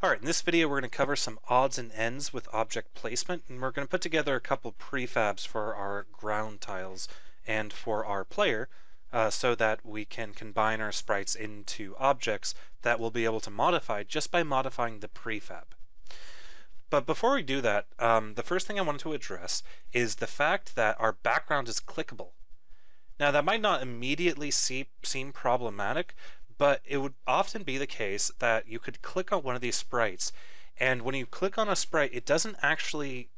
Alright, in this video we're going to cover some odds and ends with object placement, and we're going to put together a couple prefabs for our ground tiles and for our player, uh, so that we can combine our sprites into objects that we'll be able to modify just by modifying the prefab. But before we do that, um, the first thing I wanted to address is the fact that our background is clickable. Now that might not immediately see, seem problematic, but it would often be the case that you could click on one of these sprites and when you click on a sprite it doesn't actually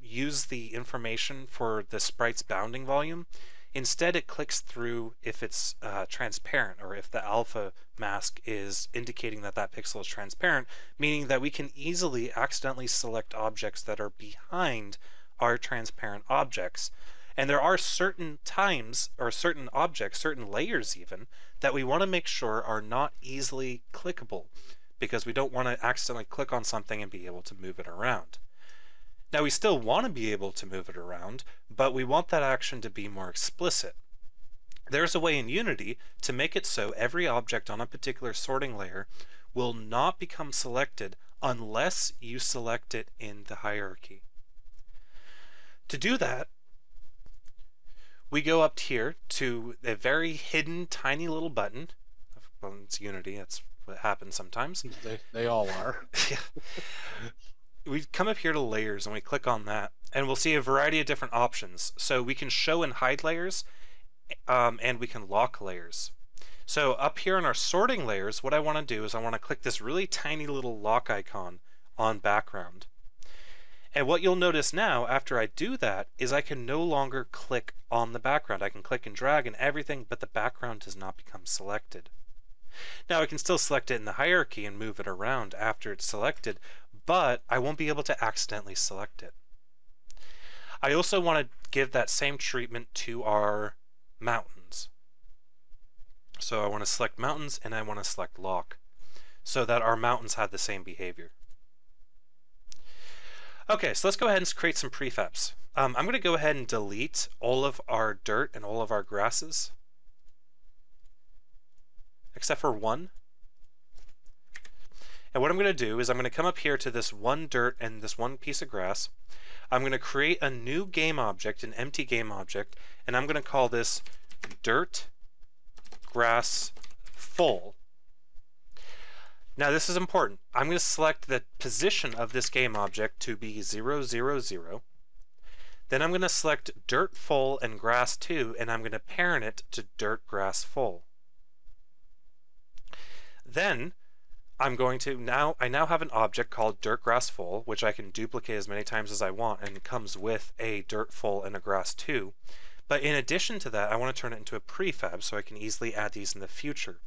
use the information for the sprite's bounding volume. Instead it clicks through if it's uh, transparent or if the alpha mask is indicating that that pixel is transparent meaning that we can easily accidentally select objects that are behind our transparent objects and there are certain times, or certain objects, certain layers even, that we want to make sure are not easily clickable because we don't want to accidentally click on something and be able to move it around. Now we still want to be able to move it around, but we want that action to be more explicit. There's a way in Unity to make it so every object on a particular sorting layer will not become selected unless you select it in the hierarchy. To do that, we go up here to a very hidden tiny little button. Well, it's Unity, that's what happens sometimes. They, they all are. yeah. We come up here to layers and we click on that and we'll see a variety of different options. So we can show and hide layers um, and we can lock layers. So up here in our sorting layers, what I want to do is I want to click this really tiny little lock icon on background. And what you'll notice now after I do that is I can no longer click on the background. I can click and drag and everything, but the background does not become selected. Now I can still select it in the hierarchy and move it around after it's selected, but I won't be able to accidentally select it. I also want to give that same treatment to our mountains. So I want to select mountains and I want to select lock so that our mountains have the same behavior. Okay, so let's go ahead and create some prefabs. Um, I'm going to go ahead and delete all of our dirt and all of our grasses, except for one. And what I'm going to do is I'm going to come up here to this one dirt and this one piece of grass. I'm going to create a new game object, an empty game object, and I'm going to call this dirt grass full. Now this is important. I'm going to select the position of this game object to be 0, 0, 0. Then I'm going to select dirt full and grass 2 and I'm going to parent it to dirt grass full. Then I'm going to now I now have an object called dirt grass full which I can duplicate as many times as I want and it comes with a dirt full and a grass 2. But in addition to that I want to turn it into a prefab so I can easily add these in the future.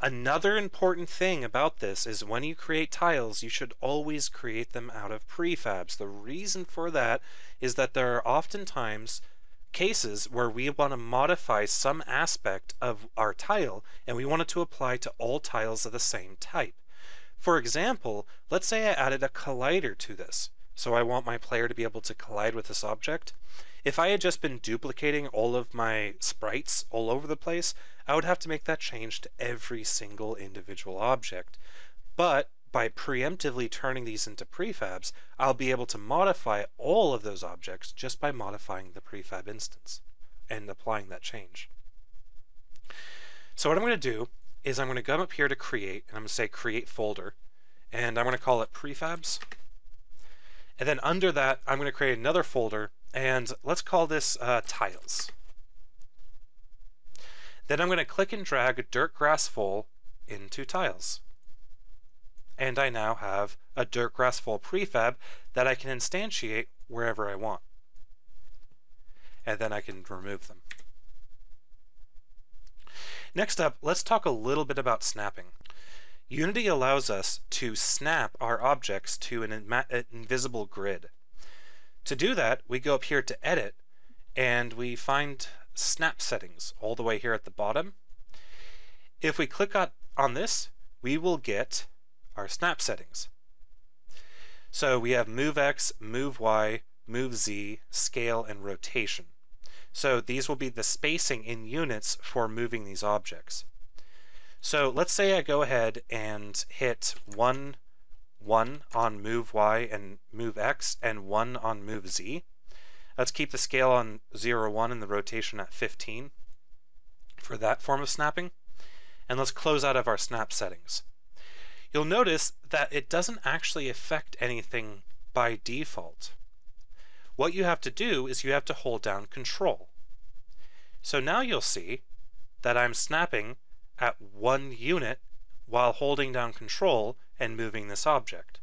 Another important thing about this is when you create tiles, you should always create them out of prefabs. The reason for that is that there are oftentimes cases where we want to modify some aspect of our tile and we want it to apply to all tiles of the same type. For example, let's say I added a collider to this. So I want my player to be able to collide with this object. If I had just been duplicating all of my sprites all over the place, I would have to make that change to every single individual object. But by preemptively turning these into prefabs, I'll be able to modify all of those objects just by modifying the prefab instance and applying that change. So what I'm going to do is I'm going to come up here to create, and I'm going to say create folder, and I'm going to call it prefabs. And then under that, I'm going to create another folder, and let's call this uh, tiles. Then I'm going to click and drag dirt grass full into tiles. And I now have a dirt grass full prefab that I can instantiate wherever I want. And then I can remove them. Next up, let's talk a little bit about snapping. Unity allows us to snap our objects to an invisible grid. To do that, we go up here to Edit, and we find Snap Settings all the way here at the bottom. If we click on this, we will get our snap settings. So we have Move X, Move Y, Move Z, Scale, and Rotation. So these will be the spacing in units for moving these objects. So let's say I go ahead and hit 1, 1 on move y and move x and 1 on move z. Let's keep the scale on 0, 1 and the rotation at 15 for that form of snapping. And let's close out of our snap settings. You'll notice that it doesn't actually affect anything by default. What you have to do is you have to hold down control. So now you'll see that I'm snapping at one unit while holding down control and moving this object.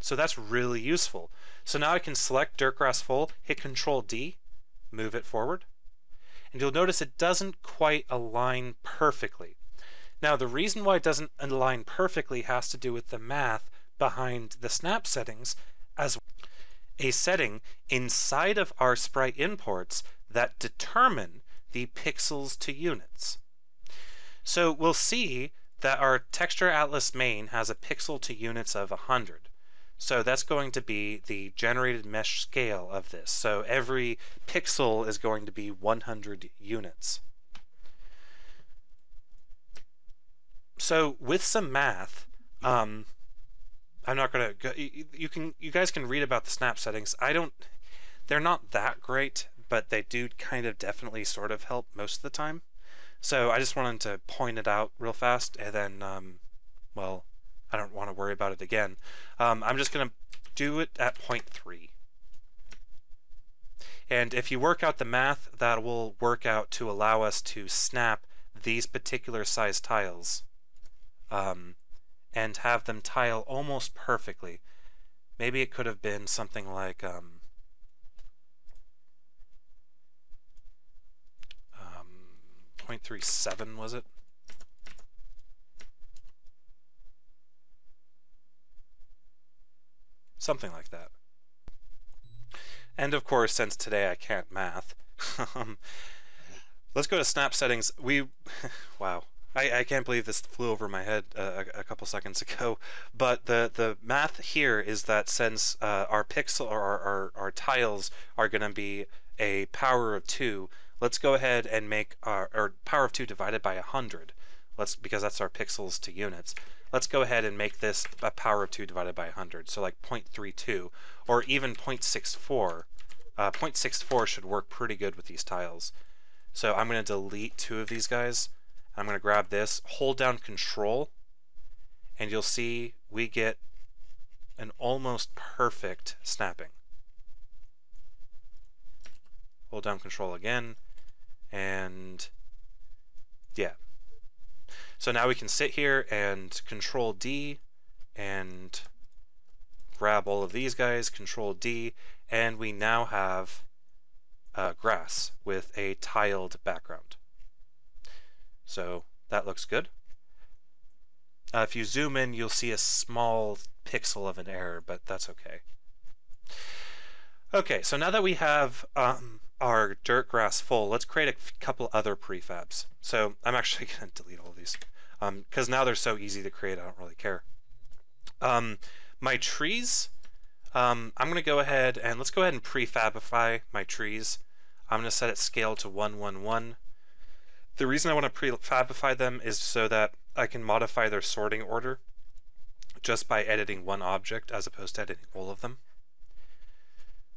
So that's really useful. So now I can select Dirtgrass Full, hit Control D, move it forward, and you'll notice it doesn't quite align perfectly. Now the reason why it doesn't align perfectly has to do with the math behind the snap settings as a setting inside of our sprite imports that determine the pixels to units. So we'll see that our texture atlas main has a pixel to units of 100. So that's going to be the generated mesh scale of this. So every pixel is going to be 100 units. So with some math, um, I'm not gonna. Go, you, can, you guys can read about the snap settings. I don't. They're not that great, but they do kind of definitely sort of help most of the time. So I just wanted to point it out real fast, and then, um, well, I don't want to worry about it again. Um, I'm just going to do it at point 0.3. And if you work out the math, that will work out to allow us to snap these particular size tiles um, and have them tile almost perfectly. Maybe it could have been something like um, um, 0.37 was it? Something like that. And of course, since today I can't math, um, let's go to snap settings. We, wow, I, I can't believe this flew over my head uh, a, a, couple seconds ago. But the, the math here is that since uh, our pixel or our, our, our tiles are going to be a power of 2, let's go ahead and make our, our power of 2 divided by 100. Let's because that's our pixels to units let's go ahead and make this a power of 2 divided by 100, so like 0.32, or even 0.64. Uh, 0.64 should work pretty good with these tiles. So I'm going to delete two of these guys. I'm going to grab this, hold down control, and you'll see we get an almost perfect snapping. Hold down control again, and yeah, so now we can sit here and control D and grab all of these guys, control D, and we now have uh, grass with a tiled background. So that looks good. Uh, if you zoom in, you'll see a small pixel of an error, but that's okay. Okay, so now that we have um, our dirt grass full, let's create a couple other prefabs. So I'm actually going to delete all these because um, now they're so easy to create, I don't really care. Um, my trees, um, I'm going to go ahead and let's go ahead and prefabify my trees. I'm going to set it scale to 111. The reason I want to prefabify them is so that I can modify their sorting order just by editing one object as opposed to editing all of them.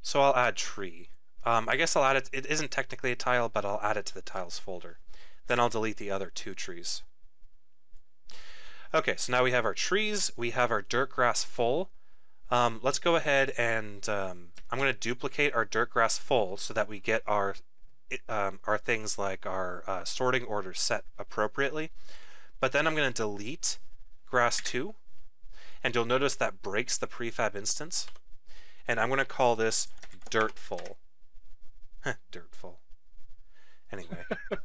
So I'll add tree. Um, I guess I'll add it, it isn't technically a tile, but I'll add it to the tiles folder. Then I'll delete the other two trees. Okay, so now we have our trees, we have our dirt grass full. Um, let's go ahead and um, I'm going to duplicate our dirt grass full so that we get our um, our things like our uh, sorting order set appropriately. But then I'm going to delete grass 2 and you'll notice that breaks the prefab instance. And I'm going to call this dirtful. dirtful. Anyway.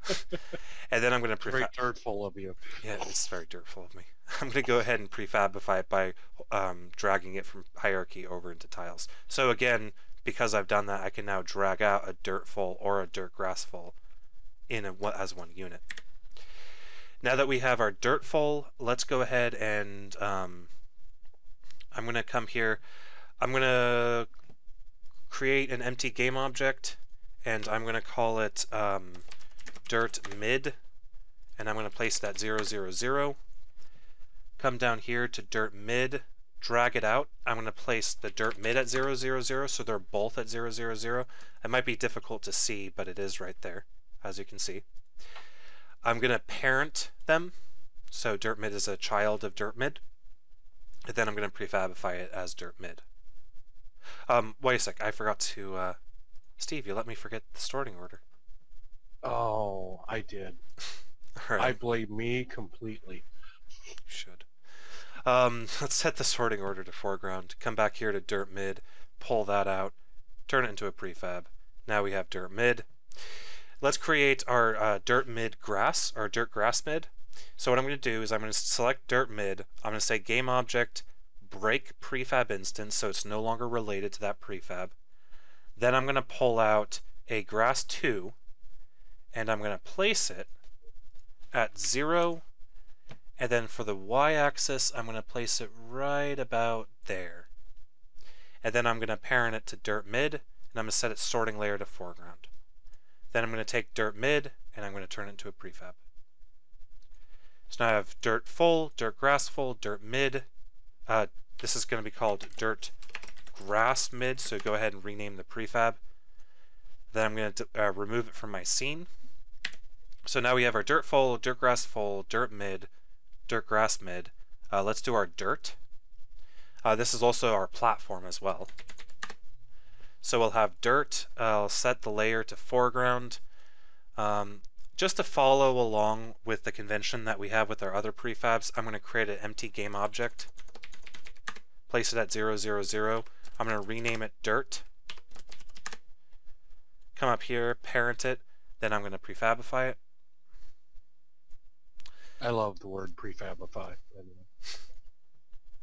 and then I'm going to prefab. Very dirtful of you. Yeah, it's very dirtful of me. I'm going to go ahead and prefabify it by um, dragging it from hierarchy over into tiles. So again, because I've done that, I can now drag out a dirtful or a dirt grassful in a, as one unit. Now that we have our dirtful, let's go ahead and um, I'm going to come here. I'm going to create an empty game object and I'm going to call it um, dirt mid and I'm going to place that 0, 0, 0. come down here to dirt mid, drag it out. I'm going to place the dirt mid at 0, 0, 0, so they're both at 0, 0, 0. It might be difficult to see, but it is right there, as you can see. I'm going to parent them, so dirt mid is a child of dirt mid. And then I'm going to prefabify it as dirt mid. Um, wait a sec, I forgot to, uh, Steve, you let me forget the sorting order. Oh, I did. Right. I blame me completely. You should. Um, let's set the sorting order to foreground. Come back here to dirt mid, pull that out, turn it into a prefab. Now we have dirt mid. Let's create our uh, dirt mid grass, or dirt grass mid. So what I'm going to do is I'm going to select dirt mid. I'm going to say game object break prefab instance so it's no longer related to that prefab. Then I'm going to pull out a grass 2 and I'm going to place it at 0 and then for the y-axis I'm going to place it right about there. And then I'm going to parent it to dirt mid and I'm going to set its sorting layer to foreground. Then I'm going to take dirt mid and I'm going to turn it into a prefab. So now I have dirt full, dirt grass full, dirt mid. Uh, this is going to be called dirt grass mid, so go ahead and rename the prefab. Then I'm going to uh, remove it from my scene. So now we have our dirt full, dirt grass full, dirt mid, dirt grass mid. Uh, let's do our dirt. Uh, this is also our platform as well. So we'll have dirt. I'll set the layer to foreground. Um, just to follow along with the convention that we have with our other prefabs, I'm going to create an empty game object, place it at 000. I'm going to rename it dirt. Come up here, parent it, then I'm going to prefabify it. I love the word prefabify.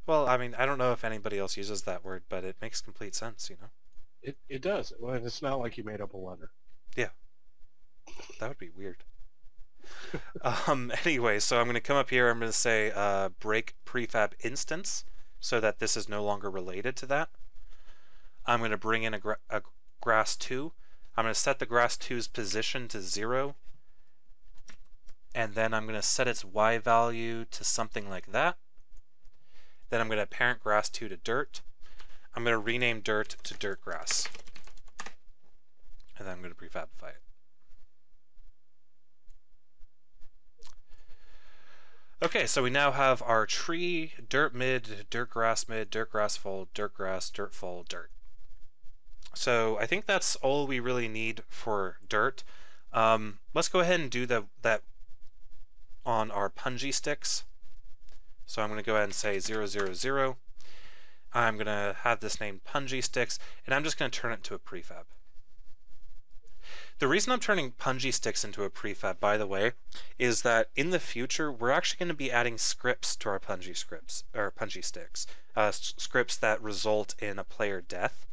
Well, I mean, I don't know if anybody else uses that word, but it makes complete sense, you know? It, it does. Well, it's not like you made up a letter. Yeah. That would be weird. um, anyway, so I'm going to come up here. I'm going to say uh, break prefab instance so that this is no longer related to that. I'm going to bring in a, gra a grass 2. I'm going to set the grass 2's position to 0. And then I'm going to set its y value to something like that. Then I'm going to parent grass 2 to dirt. I'm going to rename dirt to dirt grass. And then I'm going to prefabify it. Okay, so we now have our tree, dirt mid, dirt grass mid, dirt grass full, dirt grass, dirt full, dirt. So I think that's all we really need for dirt. Um, let's go ahead and do the, that on our punji sticks. So I'm going to go ahead and say 000. I'm going to have this named punji sticks, and I'm just going to turn it into a prefab. The reason I'm turning punji sticks into a prefab, by the way, is that in the future we're actually going to be adding scripts to our punji scripts or punji sticks, uh, scripts that result in a player death.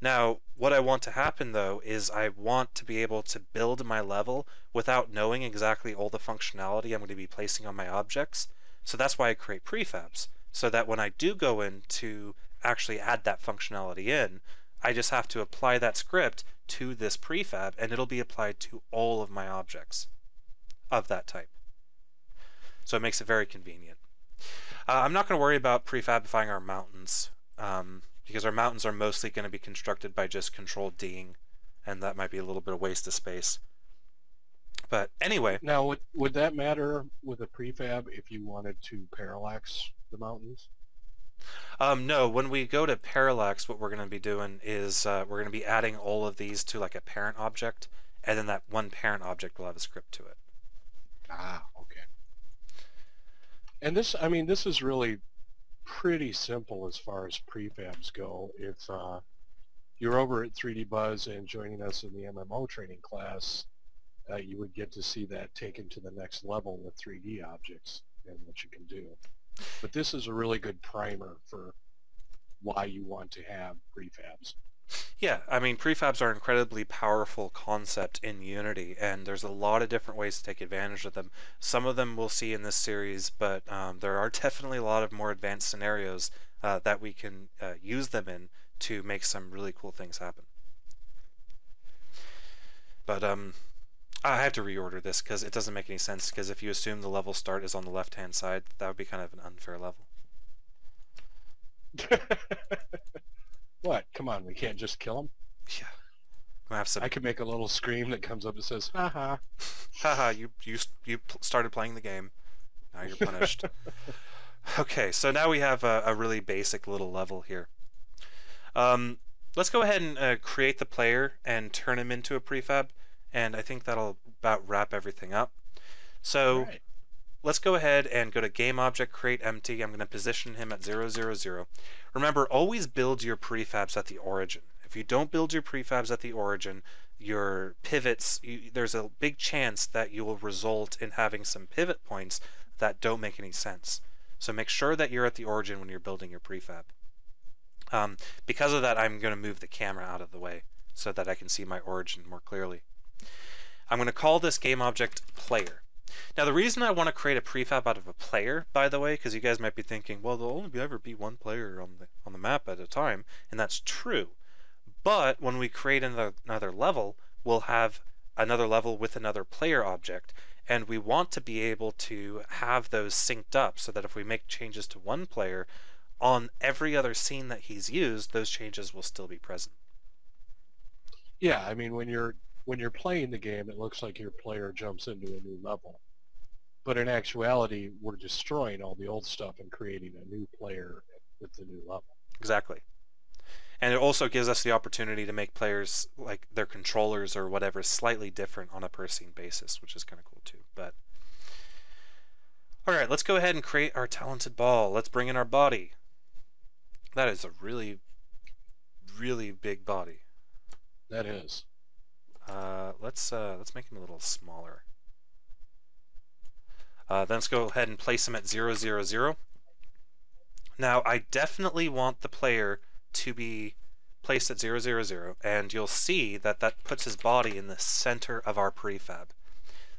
Now, what I want to happen though is I want to be able to build my level without knowing exactly all the functionality I'm going to be placing on my objects. So that's why I create prefabs, so that when I do go in to actually add that functionality in, I just have to apply that script to this prefab and it'll be applied to all of my objects of that type. So it makes it very convenient. Uh, I'm not going to worry about prefabifying our mountains um, because our mountains are mostly going to be constructed by just control D'ing and that might be a little bit of waste of space. But anyway. Now, would, would that matter with a prefab if you wanted to parallax the mountains? Um, no, when we go to parallax, what we're going to be doing is uh, we're going to be adding all of these to like a parent object, and then that one parent object will have a script to it. Ah, okay. And this, I mean, this is really pretty simple as far as prefabs go. If uh, you're over at 3D Buzz and joining us in the MMO training class, uh, you would get to see that taken to the next level with 3D objects and what you can do. But this is a really good primer for why you want to have prefabs. Yeah, I mean, prefabs are an incredibly powerful concept in Unity, and there's a lot of different ways to take advantage of them. Some of them we'll see in this series, but um, there are definitely a lot of more advanced scenarios uh, that we can uh, use them in to make some really cool things happen. But um, I have to reorder this because it doesn't make any sense. Because if you assume the level start is on the left hand side, that would be kind of an unfair level. what? Come on, we can't just kill him. Yeah. I have some. I could make a little scream that comes up that says, "Haha." Haha! you you you started playing the game. Now you're punished. okay, so now we have a, a really basic little level here. Um, let's go ahead and uh, create the player and turn him into a prefab, and I think that'll about wrap everything up. So Right. Let's go ahead and go to game object create empty. I'm going to position him at 000. Remember, always build your prefabs at the origin. If you don't build your prefabs at the origin, your pivots, you, there's a big chance that you will result in having some pivot points that don't make any sense. So make sure that you're at the origin when you're building your prefab. Um, because of that, I'm going to move the camera out of the way so that I can see my origin more clearly. I'm going to call this game object player. Now the reason I want to create a prefab out of a player, by the way, because you guys might be thinking, well, there'll only ever be one player on the on the map at a time, and that's true. But when we create another, another level, we'll have another level with another player object, and we want to be able to have those synced up so that if we make changes to one player, on every other scene that he's used, those changes will still be present. Yeah, I mean when you're when you're playing the game, it looks like your player jumps into a new level. But in actuality, we're destroying all the old stuff and creating a new player with the new level. Exactly. And it also gives us the opportunity to make players like their controllers or whatever slightly different on a per scene basis, which is kind of cool too. But all right, let's go ahead and create our talented ball. Let's bring in our body. That is a really, really big body. That is. Uh, let's uh, let's make him a little smaller. Uh, then let's go ahead and place him at 0, 0, 0. Now, I definitely want the player to be placed at 0, 0, 0, and you'll see that that puts his body in the center of our prefab.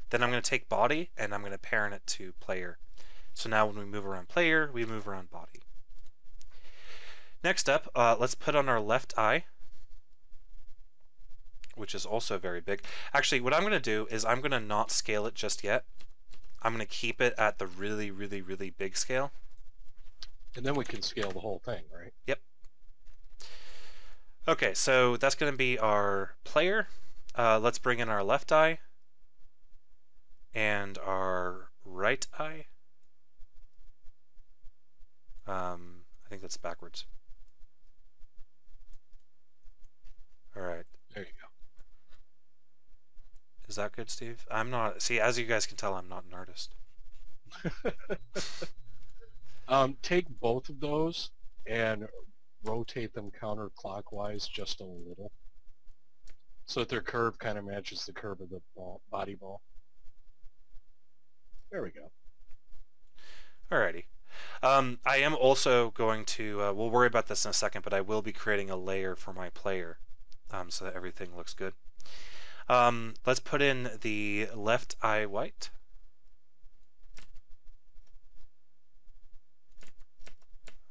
Then I'm going to take body, and I'm going to parent it to player. So now when we move around player, we move around body. Next up, uh, let's put on our left eye which is also very big. Actually, what I'm going to do is I'm going to not scale it just yet. I'm going to keep it at the really, really, really big scale. And then we can scale the whole thing, right? Yep. Okay, so that's going to be our player. Uh, let's bring in our left eye and our right eye. Um, I think that's backwards. All right. There you go. Is that good, Steve? I'm not. See, as you guys can tell, I'm not an artist. Um, take both of those and rotate them counterclockwise just a little. So that their curve kind of matches the curve of the ball, body ball. There we go. Alrighty. Um, I am also going to, uh, we'll worry about this in a second, but I will be creating a layer for my player um, so that everything looks good. Um, let's put in the left eye white.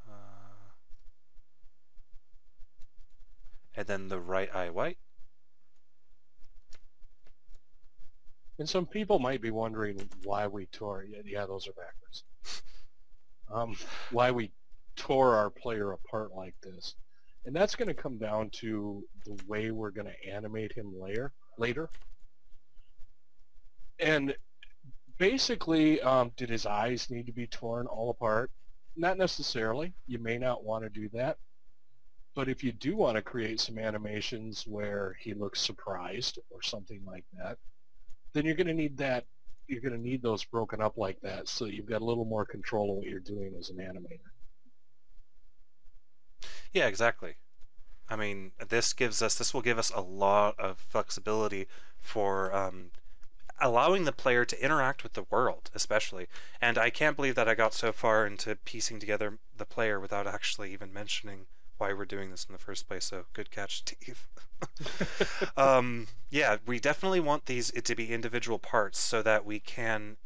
Uh, and then the right eye white. And some people might be wondering why we tore. Yeah, yeah those are backwards. Um, why we tore our player apart like this, and that's going to come down to the way we're going to animate him later. Later, and basically, um, did his eyes need to be torn all apart? Not necessarily. You may not want to do that. But if you do want to create some animations where he looks surprised or something like that, then you're going to need that. You're going to need those broken up like that so you've got a little more control of what you're doing as an animator. Yeah, exactly. I mean, this gives us this will give us a lot of flexibility for um, allowing the player to interact with the world, especially. And I can't believe that I got so far into piecing together the player without actually even mentioning why we're doing this in the first place. So good catch, Steve. um, yeah, we definitely want these it to be individual parts so that we can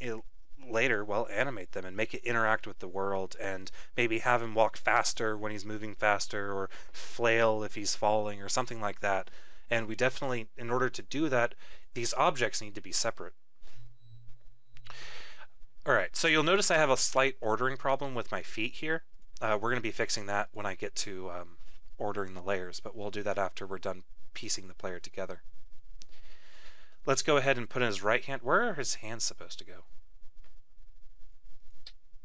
later, well, animate them and make it interact with the world and maybe have him walk faster when he's moving faster or flail if he's falling or something like that. And we definitely, in order to do that, these objects need to be separate. All right, so you'll notice I have a slight ordering problem with my feet here. Uh, we're going to be fixing that when I get to um, ordering the layers, but we'll do that after we're done piecing the player together. Let's go ahead and put in his right hand. Where are his hands supposed to go?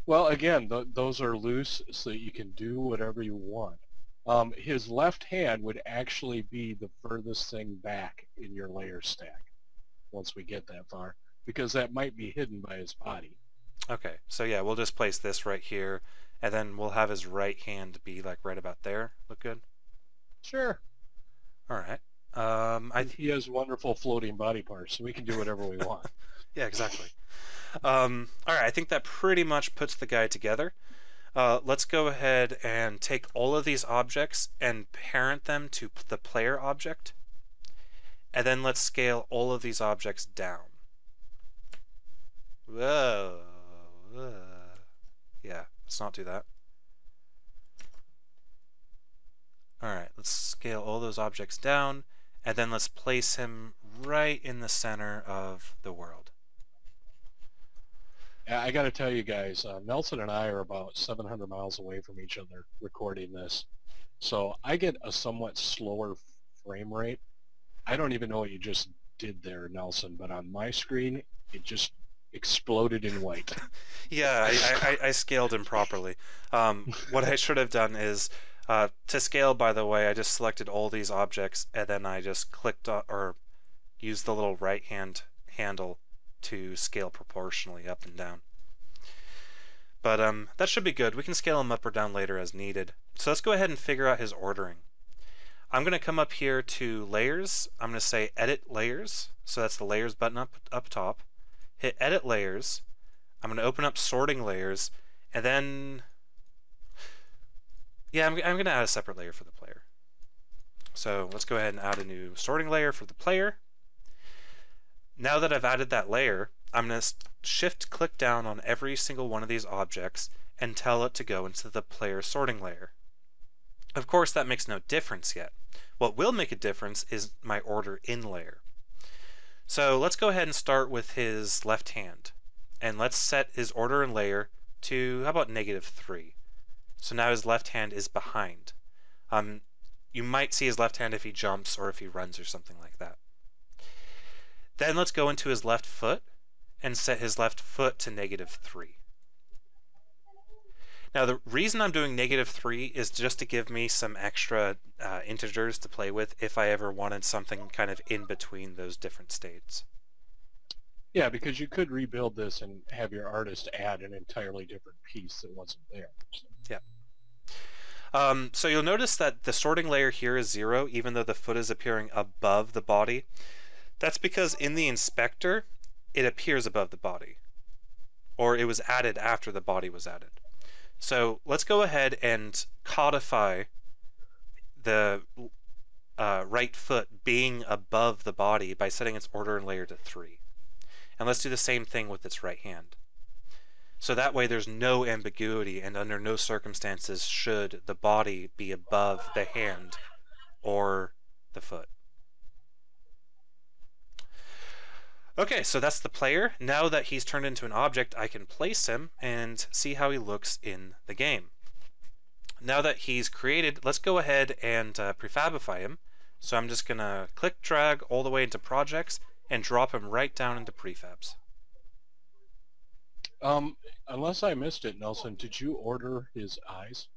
Well, again, th those are loose so that you can do whatever you want. Um, his left hand would actually be the furthest thing back in your layer stack once we get that far, because that might be hidden by his body. Okay, so yeah, we'll just place this right here, and then we'll have his right hand be like right about there. Look good? Sure. All right. Um, I he has wonderful floating body parts, so we can do whatever we want. yeah, exactly. Um, all right, I think that pretty much puts the guy together. Uh, let's go ahead and take all of these objects and parent them to the player object. And then let's scale all of these objects down. Whoa. Whoa. Yeah, let's not do that. Alright, let's scale all those objects down, and then let's place him right in the center of the world. I got to tell you guys, uh, Nelson and I are about 700 miles away from each other recording this. So I get a somewhat slower frame rate. I don't even know what you just did there, Nelson, but on my screen, it just exploded in white. yeah, I, I, I, scaled improperly. Um, what I should have done is, uh, to scale, by the way, I just selected all these objects, and then I just clicked on, or used the little right hand handle to scale proportionally up and down. But um, that should be good. We can scale him up or down later as needed. So let's go ahead and figure out his ordering. I'm going to come up here to Layers. I'm going to say Edit Layers. So that's the Layers button up, up top. Hit Edit Layers. I'm going to open up Sorting Layers. And then... Yeah, I'm, I'm going to add a separate layer for the player. So let's go ahead and add a new sorting layer for the player. Now that I've added that layer, I'm going to shift click down on every single one of these objects and tell it to go into the player sorting layer. Of course, that makes no difference yet. What will make a difference is my order in layer. So let's go ahead and start with his left hand. And let's set his order in layer to, how about negative 3? So now his left hand is behind. Um, you might see his left hand if he jumps or if he runs or something like that. Then let's go into his left foot and set his left foot to negative 3. Now the reason I'm doing negative 3 is just to give me some extra uh, integers to play with if I ever wanted something kind of in between those different states. Yeah, because you could rebuild this and have your artist add an entirely different piece that wasn't there. So. Yeah. Um, so you'll notice that the sorting layer here is 0 even though the foot is appearing above the body. That's because in the inspector, it appears above the body, or it was added after the body was added. So let's go ahead and codify the uh, right foot being above the body by setting its order and layer to 3. And let's do the same thing with its right hand. So that way there's no ambiguity and under no circumstances should the body be above the hand or the foot. Okay, so that's the player. Now that he's turned into an object, I can place him and see how he looks in the game. Now that he's created, let's go ahead and uh, prefabify him. So I'm just going to click drag all the way into projects and drop him right down into prefabs. Um, unless I missed it, Nelson, did you order his eyes?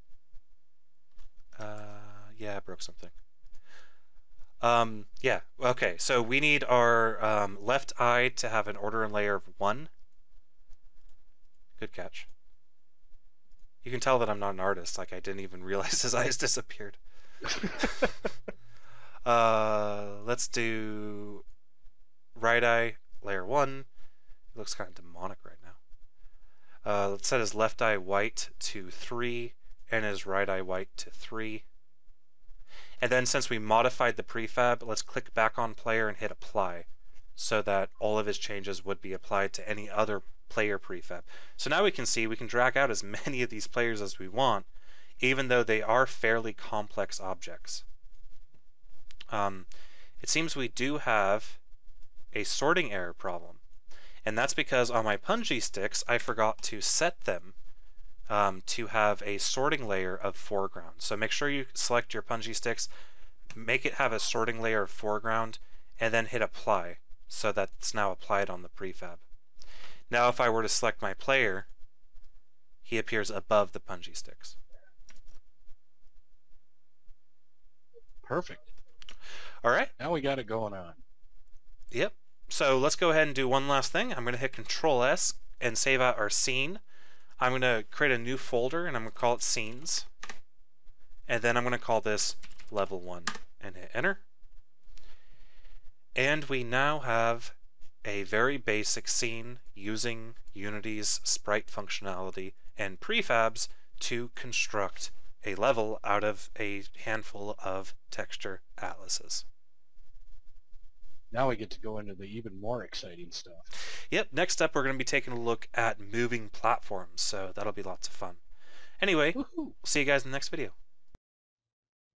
Uh, yeah, I broke something. Um, yeah, okay, so we need our um, left eye to have an order and layer of 1. Good catch. You can tell that I'm not an artist, like I didn't even realize his eyes disappeared. uh, let's do right eye, layer 1. It looks kind of demonic right now. Uh, let's set his left eye white to 3 and his right eye white to 3. And then since we modified the prefab, let's click back on player and hit apply so that all of his changes would be applied to any other player prefab. So now we can see we can drag out as many of these players as we want, even though they are fairly complex objects. Um, it seems we do have a sorting error problem. And that's because on my punji sticks, I forgot to set them um, to have a sorting layer of foreground. So make sure you select your punji sticks, make it have a sorting layer of foreground, and then hit apply so that's now applied on the prefab. Now if I were to select my player, he appears above the punji sticks. Perfect. All right. Now we got it going on. Yep. So let's go ahead and do one last thing. I'm going to hit Control S and save out our scene. I'm going to create a new folder and I'm going to call it Scenes. And then I'm going to call this Level 1 and hit Enter. And we now have a very basic scene using Unity's sprite functionality and prefabs to construct a level out of a handful of texture atlases. Now we get to go into the even more exciting stuff. Yep, next up we're going to be taking a look at moving platforms, so that'll be lots of fun. Anyway, see you guys in the next video.